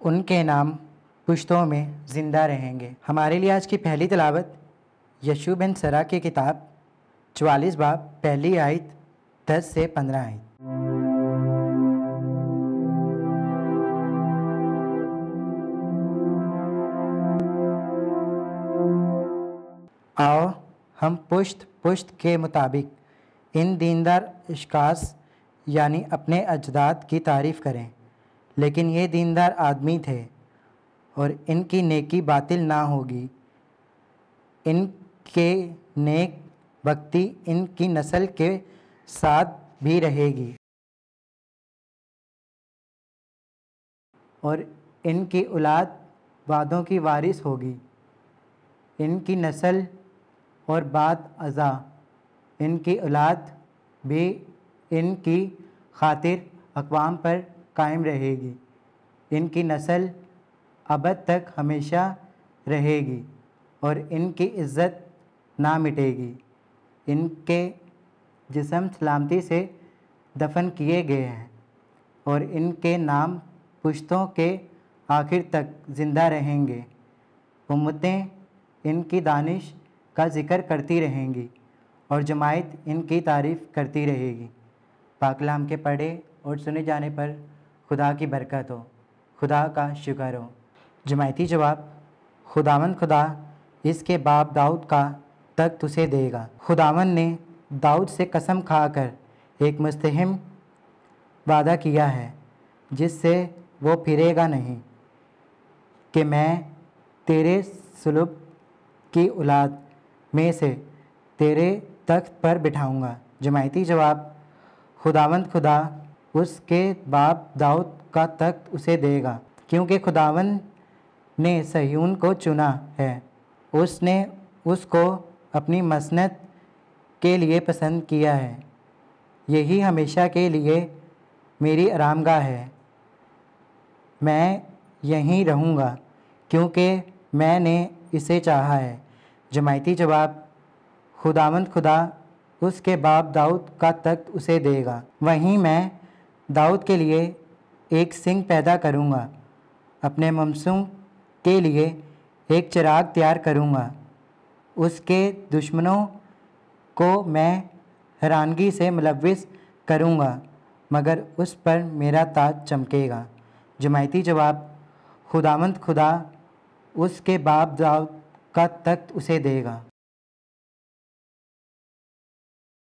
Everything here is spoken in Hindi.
उनके नाम पुश्तों में ज़िंदा रहेंगे। हमारे लिए आज की पहली तलावत यशु बिन सरा की किताब, चवालीस बाब, पहली आयत, दस से पंद्रह आयत। आओ, हम पुश्त पुश्त के मुताबिक इन दीनदार अशकास यानी अपने अजदाद की तारीफ़ करें। लेकिन ये दीनदार आदमी थे और इनकी नेकी बातिल ना होगी। इनके नेक भक्ति इनकी नस्ल के साथ भी रहेगी। और इनकी औलाद वादों की वारिस होगी। इनकी नस्ल और बाद अज़ा, इनकी औलाद भी इनकी खातिर अकवाम पर कायम रहेगी। इनकी नस्ल अबद तक हमेशा रहेगी और इनकी इज़्ज़त ना मिटेगी। इनके जिसम सलामती से दफन किए गए हैं और इनके नाम पुश्तों के आखिर तक ज़िंदा रहेंगे। उम्मतें इनकी दानिश का ज़िक्र करती रहेंगी और जमायत इनकी तारीफ़ करती रहेगी। पाकलाम के पढ़े और सुने जाने पर खुदा की बरकत हो, खुदा का शुक्र हो। जमायती जवाब खुदावन खुदा, इसके बाप दाऊद का तख्त उसे देगा। खुदावन ने दाऊद से कसम खाकर एक मुस्तहम वादा किया है, जिससे वो फिरेगा नहीं, कि मैं तेरे सुलभ की औलाद में से तेरे तख्त पर बिठाऊँगा। जमायती जवाब, खुदावंद खुदा उसके बाप दाऊद का तख्त उसे देगा, क्योंकि खुदावन ने सयून को चुना है। उसने उसको अपनी मसनत के लिए पसंद किया है। यही हमेशा के लिए मेरी आरामगाह है। मैं यहीं रहूँगा, क्योंकि मैंने इसे चाहा है। जमायती जवाब खुदावंद खुदा, उसके बाप दाऊद का तख्त उसे देगा। वहीं मैं दाऊद के लिए एक सिंह पैदा करूँगा। अपने ममसूम के लिए एक चिराग तैयार करूँगा। उसके दुश्मनों को मैं हैरानगी से मुलविस करूँगा, मगर उस पर मेरा ताज चमकेगा। जमायती जवाब, खुदामंद खुदा, उसके बाप दाऊद का तख्त उसे देगा।